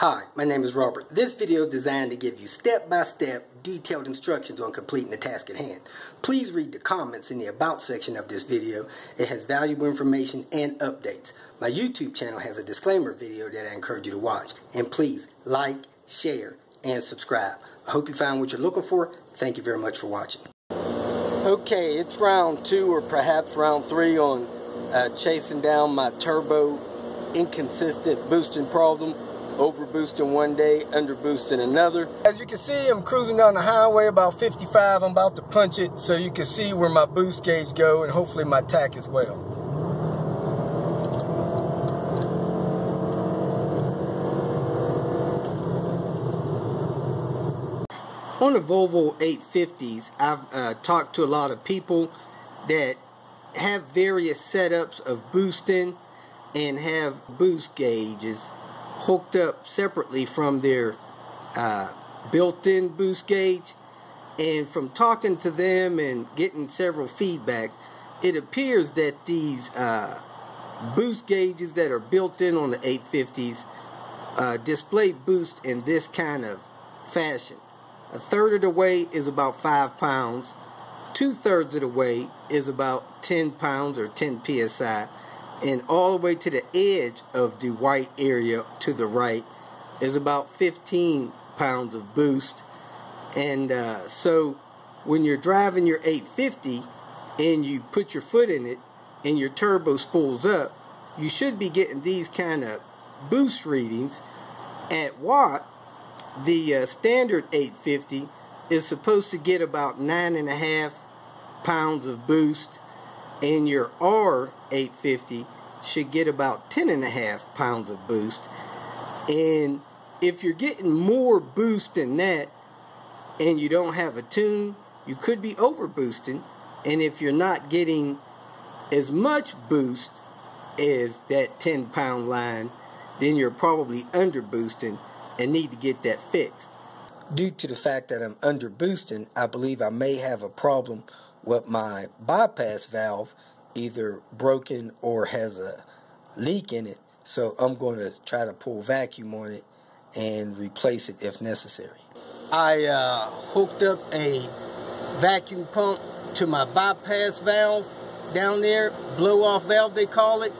Hi, my name is Robert. This video is designed to give you step-by-step detailed instructions on completing the task at hand. Please read the comments in the About section of this video. It has valuable information and updates. My YouTube channel has a disclaimer video that I encourage you to watch. And please like, share, and subscribe. I hope you found what you're looking for. Thank you very much for watching. Okay, it's round two or perhaps round three on uh, chasing down my turbo inconsistent boosting problem over boosting one day, under boosting another. As you can see, I'm cruising down the highway about 55. I'm about to punch it so you can see where my boost gauge go and hopefully my tach as well. On the Volvo 850s, I've uh, talked to a lot of people that have various setups of boosting and have boost gauges hooked up separately from their uh, built-in boost gauge. And from talking to them and getting several feedbacks it appears that these uh, boost gauges that are built in on the 850s uh, display boost in this kind of fashion. A third of the way is about five pounds. Two-thirds of the way is about 10 pounds or 10 psi and all the way to the edge of the white area to the right is about 15 pounds of boost. And uh, so when you're driving your 850 and you put your foot in it and your turbo spools up you should be getting these kind of boost readings. At watt the uh, standard 850 is supposed to get about nine and a half pounds of boost and your R850 should get about 10 and a half pounds of boost. And if you're getting more boost than that and you don't have a tune you could be over boosting and if you're not getting as much boost as that 10 pound line then you're probably under boosting and need to get that fixed. Due to the fact that I'm under boosting I believe I may have a problem with my bypass valve either broken or has a leak in it. So I'm going to try to pull vacuum on it and replace it if necessary. I uh, hooked up a vacuum pump to my bypass valve down there, blow off valve they call it,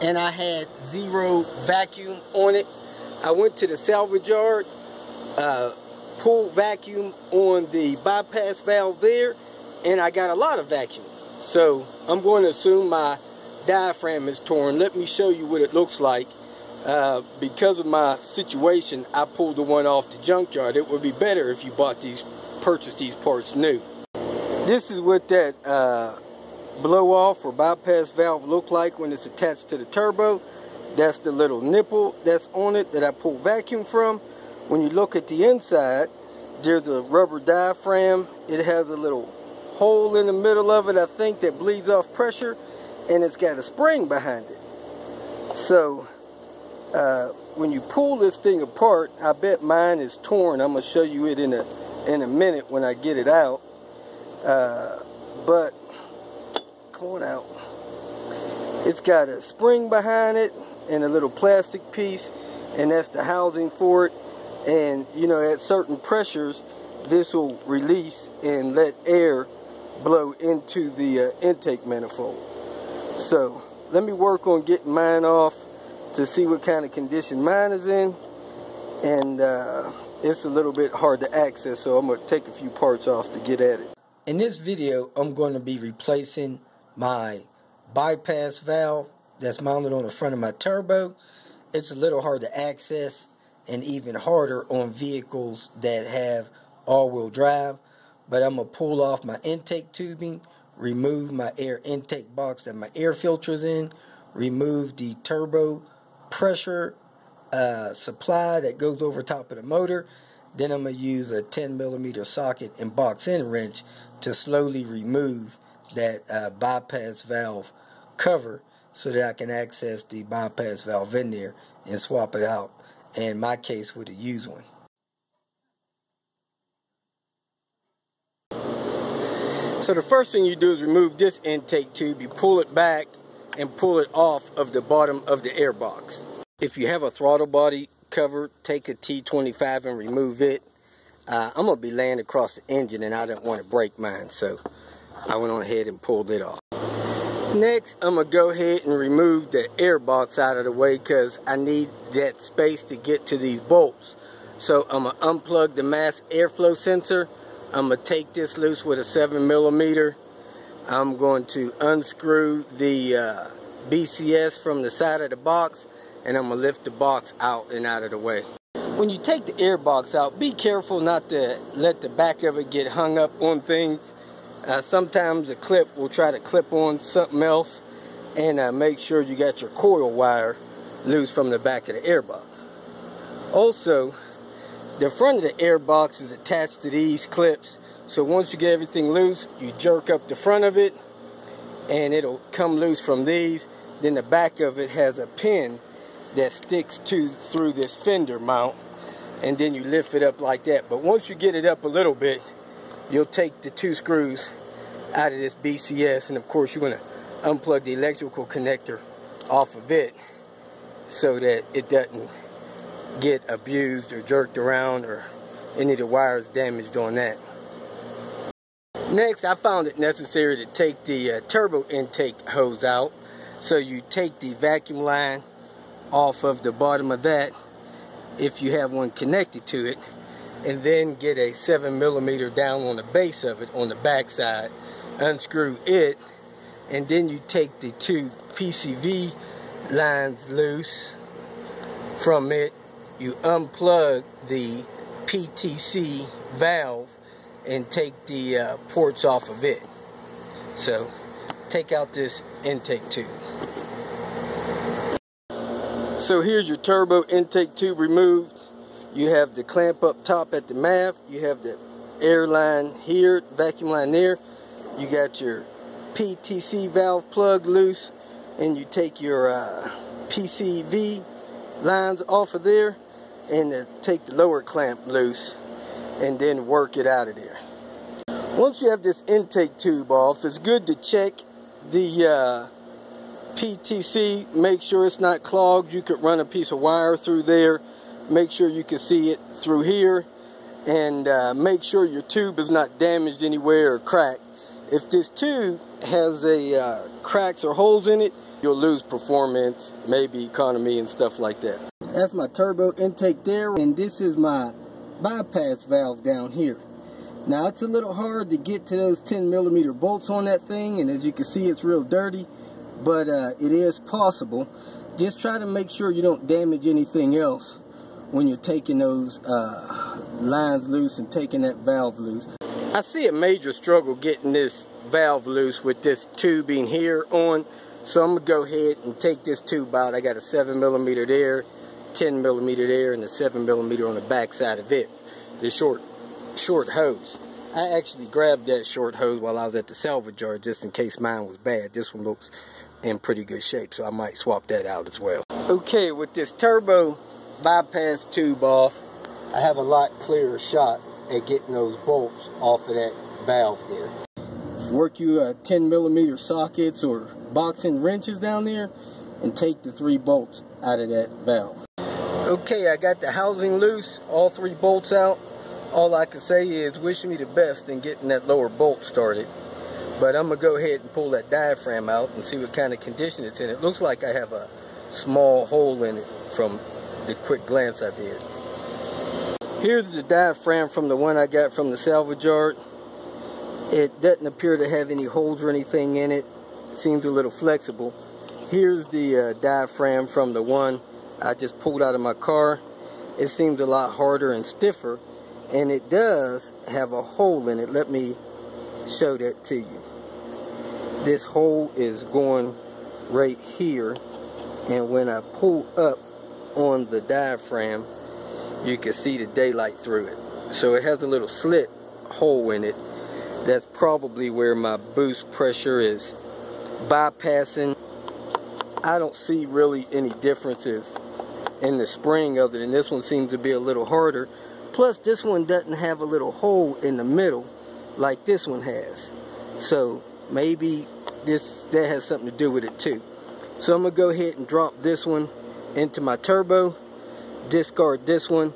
and I had zero vacuum on it. I went to the salvage yard, uh, pulled vacuum on the bypass valve there, and I got a lot of vacuum. So I'm going to assume my diaphragm is torn. Let me show you what it looks like. Uh, because of my situation, I pulled the one off the junkyard. It would be better if you bought these, purchased these parts new. This is what that uh, blow off or bypass valve look like when it's attached to the turbo. That's the little nipple that's on it that I pull vacuum from. When you look at the inside, there's a rubber diaphragm. It has a little hole in the middle of it, I think, that bleeds off pressure, and it's got a spring behind it. So, uh, when you pull this thing apart, I bet mine is torn. I'm going to show you it in a, in a minute when I get it out. Uh, but, going out. It's got a spring behind it and a little plastic piece, and that's the housing for it. And, you know, at certain pressures, this will release and let air blow into the uh, intake manifold. So let me work on getting mine off to see what kind of condition mine is in. And uh, it's a little bit hard to access, so I'm going to take a few parts off to get at it. In this video, I'm going to be replacing my bypass valve that's mounted on the front of my turbo. It's a little hard to access and even harder on vehicles that have all-wheel drive but I'm going to pull off my intake tubing, remove my air intake box that my air filters in, remove the turbo pressure uh, supply that goes over top of the motor. Then I'm going to use a 10 millimeter socket and box end wrench to slowly remove that uh, bypass valve cover so that I can access the bypass valve in there and swap it out. In my case, with a used one. So the first thing you do is remove this intake tube. You pull it back and pull it off of the bottom of the air box. If you have a throttle body cover, take a T25 and remove it. Uh, I'm going to be laying across the engine and I didn't want to break mine, so I went on ahead and pulled it off. Next, I'm going to go ahead and remove the air box out of the way because I need that space to get to these bolts. So I'm going to unplug the mass airflow sensor. I'm going to take this loose with a 7 millimeter. I'm going to unscrew the uh, BCS from the side of the box and I'm going to lift the box out and out of the way. When you take the air box out, be careful not to let the back of it get hung up on things. Uh, sometimes the clip will try to clip on something else and uh, make sure you got your coil wire loose from the back of the air box. Also, the front of the air box is attached to these clips. So once you get everything loose you jerk up the front of it and it'll come loose from these. Then the back of it has a pin that sticks to through this fender mount and then you lift it up like that. But once you get it up a little bit you'll take the two screws out of this BCS and of course you're to unplug the electrical connector off of it so that it doesn't get abused or jerked around or any of the wires damaged on that. Next, I found it necessary to take the uh, turbo intake hose out. So you take the vacuum line off of the bottom of that if you have one connected to it and then get a 7 millimeter down on the base of it on the back side unscrew it and then you take the two PCV lines loose from it you unplug the PTC valve and take the uh, ports off of it. So take out this intake tube. So here's your turbo intake tube removed. You have the clamp up top at the MAF. You have the air line here, vacuum line there. You got your PTC valve plug loose and you take your uh, PCV lines off of there and uh, take the lower clamp loose and then work it out of there. Once you have this intake tube off, it's good to check the uh, PTC, make sure it's not clogged. You could run a piece of wire through there, make sure you can see it through here, and uh, make sure your tube is not damaged anywhere or cracked. If this tube has a uh, cracks or holes in it, you'll lose performance, maybe economy and stuff like that. That's my turbo intake there, and this is my bypass valve down here. Now it's a little hard to get to those 10 millimeter bolts on that thing, and as you can see it's real dirty, but uh, it is possible. Just try to make sure you don't damage anything else when you're taking those uh, lines loose and taking that valve loose. I see a major struggle getting this valve loose with this tubing here on. So I'm gonna go ahead and take this tube out. I got a seven millimeter there, 10 millimeter there, and the seven millimeter on the back side of it. The short, short hose. I actually grabbed that short hose while I was at the salvage yard just in case mine was bad. This one looks in pretty good shape, so I might swap that out as well. Okay, with this turbo bypass tube off, I have a lot clearer shot at getting those bolts off of that valve there. Work you uh, 10 millimeter sockets or boxing wrenches down there and take the three bolts out of that valve. Okay, I got the housing loose, all three bolts out. All I can say is wish me the best in getting that lower bolt started. But I'm going to go ahead and pull that diaphragm out and see what kind of condition it's in. It looks like I have a small hole in it from the quick glance I did. Here's the diaphragm from the one I got from the salvage yard. It doesn't appear to have any holes or anything in it. it seems a little flexible. Here's the uh, diaphragm from the one I just pulled out of my car. It seems a lot harder and stiffer. And it does have a hole in it. Let me show that to you. This hole is going right here. And when I pull up on the diaphragm, you can see the daylight through it. So it has a little slit hole in it. That's probably where my boost pressure is bypassing. I don't see really any differences in the spring other than this one seems to be a little harder. Plus this one doesn't have a little hole in the middle like this one has. So maybe this that has something to do with it too. So I'm gonna go ahead and drop this one into my turbo discard this one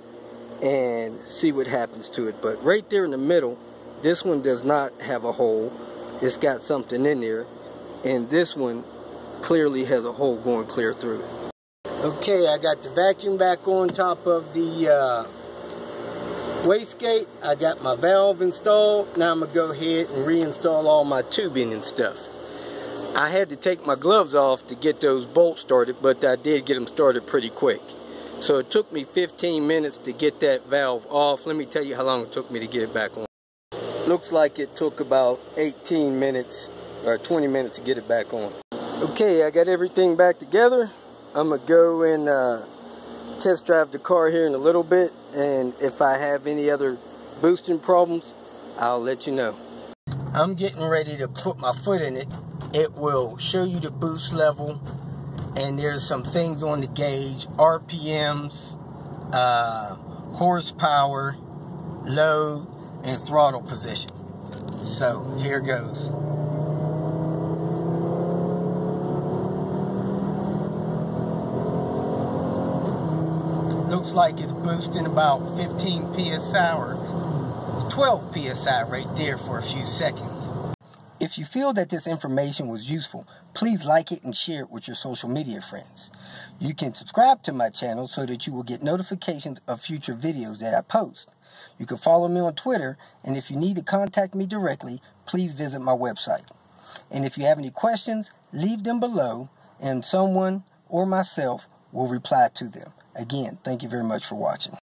and see what happens to it. But right there in the middle, this one does not have a hole. It's got something in there. And this one clearly has a hole going clear through it. Okay, I got the vacuum back on top of the uh, wastegate. I got my valve installed. Now I'm going to go ahead and reinstall all my tubing and stuff. I had to take my gloves off to get those bolts started, but I did get them started pretty quick. So it took me 15 minutes to get that valve off. Let me tell you how long it took me to get it back on. Looks like it took about 18 minutes or 20 minutes to get it back on. Okay, I got everything back together. I'm gonna go and uh, test drive the car here in a little bit and if I have any other boosting problems, I'll let you know. I'm getting ready to put my foot in it. It will show you the boost level and there's some things on the gauge, RPMs, uh, horsepower, load, and throttle position. So here goes. Looks like it's boosting about 15 psi or 12 psi right there for a few seconds. If you feel that this information was useful, please like it and share it with your social media friends. You can subscribe to my channel so that you will get notifications of future videos that I post. You can follow me on Twitter, and if you need to contact me directly, please visit my website. And if you have any questions, leave them below, and someone or myself will reply to them. Again, thank you very much for watching.